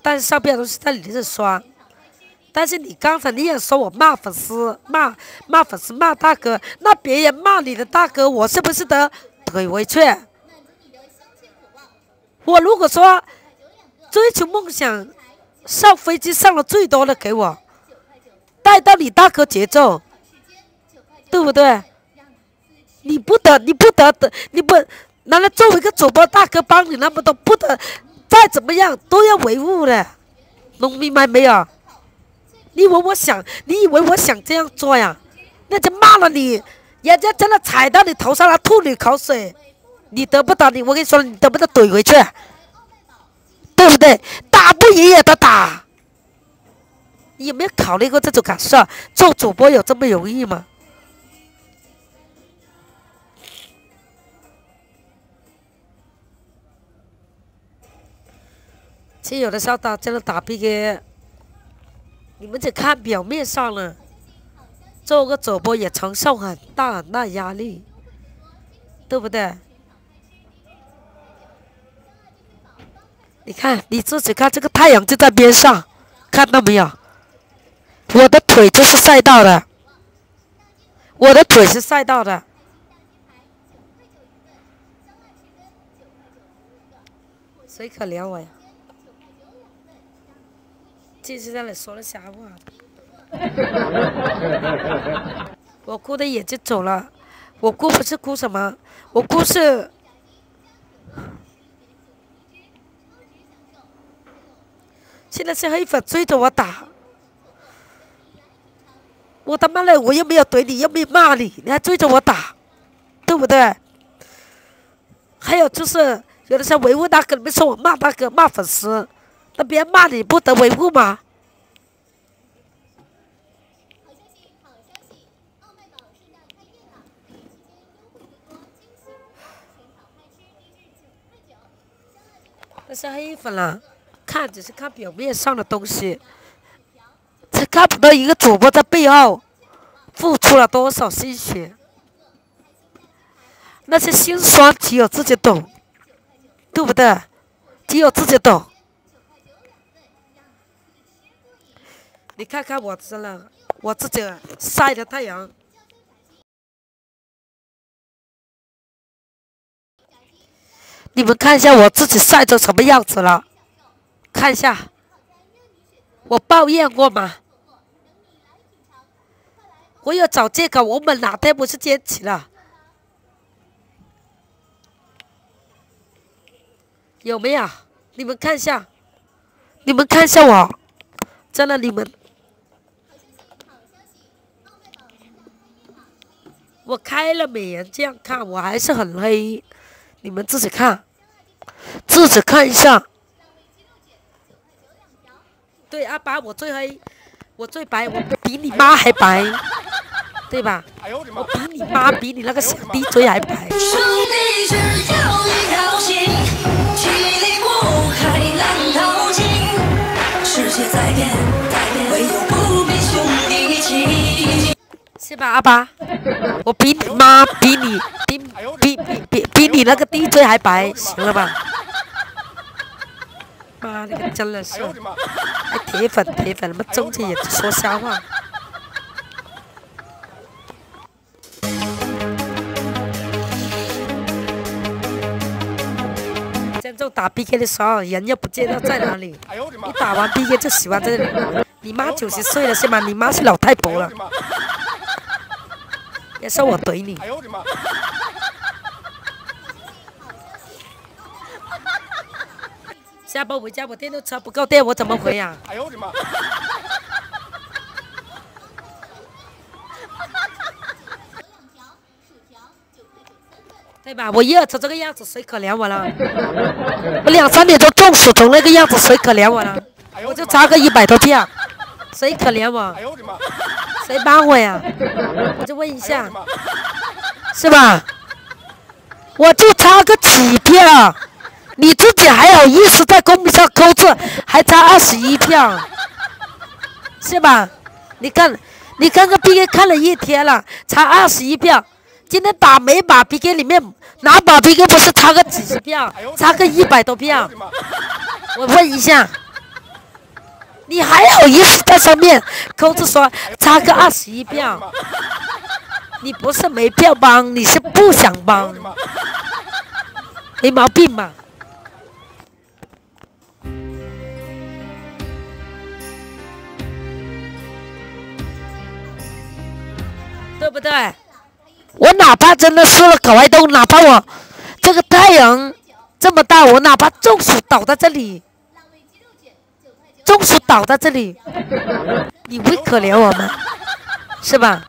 但是上边都是在你这刷，但是你刚才你也说我骂粉丝，骂骂粉丝骂大哥，那别人骂你的大哥，我是不是得怼回去？我如果说追求梦想，上飞机上了最多的给我带到你大哥节奏，对不对？你不得你不得的，你不难道作为一个主播大哥帮你那么多不得？再怎么样都要维护的，弄明白没有？你以为我想？你以为我想这样做呀？人家骂了你，人家真的踩到你头上了，吐你口水，你得不到？你我跟你说，你得不到怼回去？对不对？打不赢也得打。你有没有考虑过这种感受？做主播有这么容易吗？有的时候打真的打 PK，你们只看表面上了，做个主播也承受很大很大压力，对不对？你看你自己看，这个太阳就在边上，看到没有？我的腿就是晒到的，我的腿是晒到的，谁可怜我呀？继续在那里说了瞎话，我姑的眼睛走了，我姑不是哭什么，我姑是，现在是黑粉追着我打，我他妈的我又没有怼你，又没有骂你，你还追着我打，对不对？还有就是有的时候维护大哥，你们说我骂大哥骂粉丝。那别人骂你不得维护吗？那是黑粉了，看只是看表面上的东西，才看不到一个主播在背后付出了多少心血。那些心酸只有自己懂，对不对？只有自己懂。你看看我这了，我自己晒的太阳。你们看一下我自己晒成什么样子了？看一下，我抱怨过吗？我有找借口，我们哪天不是坚持了？有没有？你们看一下，你们看一下我，真的你们。我开了美颜，这样看我还是很黑，你们自己看，自己看一下。对，阿爸，我最黑，我最白，我比你妈还白，对吧？我比你妈比你那个小弟嘴还白。是吧，阿爸？我比你妈，比你，比比比比比你那个 DJ 还白，行了吧？妈的，真的是，还铁粉铁粉，他妈睁着眼睛说瞎话。这种打 PK 的时候，人又不知道在哪里。你打完 PK 就喜欢这里。你妈九十岁了是吗？你妈是老太婆了。别说我怼你。哎呦我的妈下班回家我电动车不够电，我怎么回呀？哎呦我的妈！对吧？我一儿成这个样子，谁可怜我了？我两三点钟中暑成那个样子，谁可怜我了？我就扎个一百多票，谁可怜我？谁帮我呀？我就问一下，是吧？我就差个几票。你自己还好意思在公屏上扣字，还差二十一票，是吧？你看，你看个 PK 看了一天了，差二十一票。今天打每把 PK 里面哪把 PK 不是差个几十票，差个一百多票？我问一下，你还好意思在上面扣字说差个二十一票？你不是没票帮，你是不想帮，没毛病吧？对不对？我哪怕真的输了搞外动，哪怕我这个太阳这么大，我哪怕中暑倒在这里，中暑倒在这里，你会可怜我吗？是吧？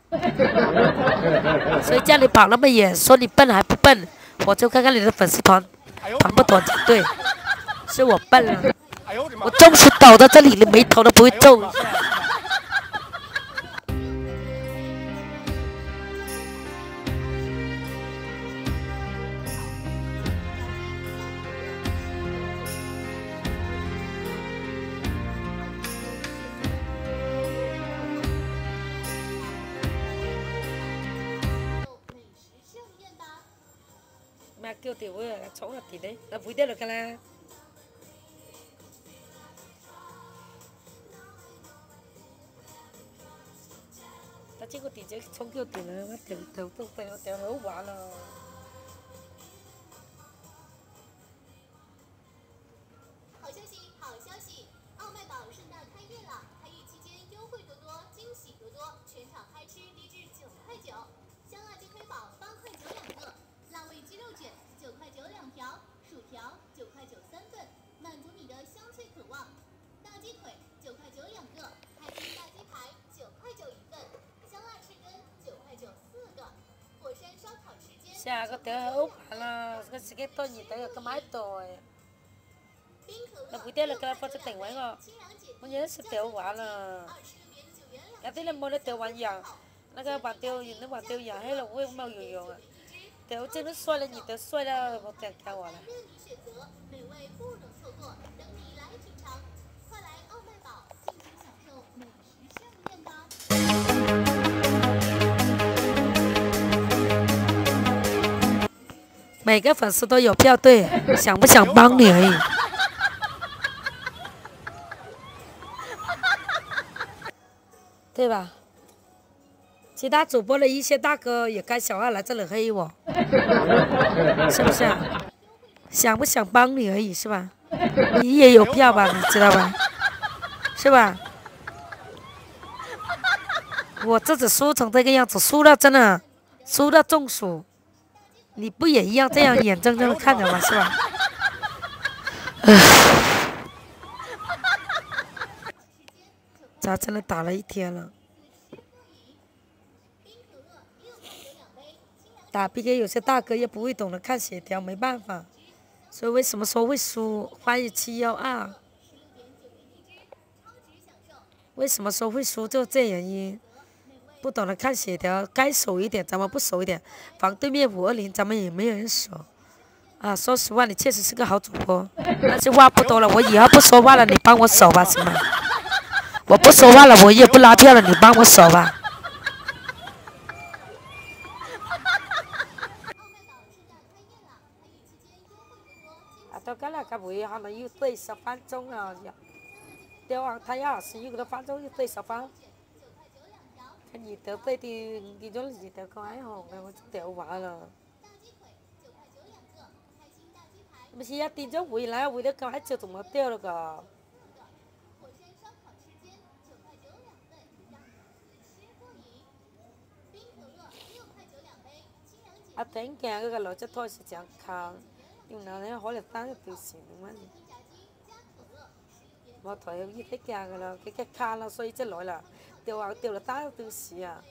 所以叫你跑那么远，说你笨还不笨？我就看看你的粉丝团团不团结对，是我笨了，我中暑倒在这里，你眉头都不会皱一下。叫條會啊，闖入田咧，就會得落噶啦。但這個田仔衝叫田啊，我條條都掉掉好玩啊！下个掉好烦啦，个时间多热，都要个买袋。那不掉了，给他发只电话我，我也是掉完了。有啲你冇得掉完药，那个把掉完，那把掉药，迄个我也冇有用啊。掉真的摔了，你都每个粉丝都有票，对，想不想帮你而已，对吧？其他主播的一些大哥也该小二来这里黑我，是不是？想不想帮你而已，是吧？你也有票吧？你知道吧？是吧？我这次输成这个样子，输了真的，输到中暑。你不也一样这样眼睁睁的看着吗？是吧？咋真的打了一天了？打 PK 有些大哥也不会懂得看血条，没办法。所以为什么说会输？欢迎七幺二。为什么说会输？就这原因。不懂得看血条，该守一点，咱们不守一点。防对面五二零，咱们也没有人守。啊，说实话，你确实是个好主播。那些话不多了，我以后不说话了，你帮我守吧，行吗？我不说话了，我也不拉票了，你帮我守吧。啊，到干了，该不会可能又对十分钟啊？对啊，他要是有个分钟又对十分。你得背的，你做你得开行，我掉完了。不是呀，顶着回来，回来搞还就怎么掉了个？啊，顶件嗰个老只拖是正康，用哪呢？可能单一条线咁样。我台有依啲件噶啦，佢嘅卡啦，所以即来啦，掉啊掉啦，单一条线啊。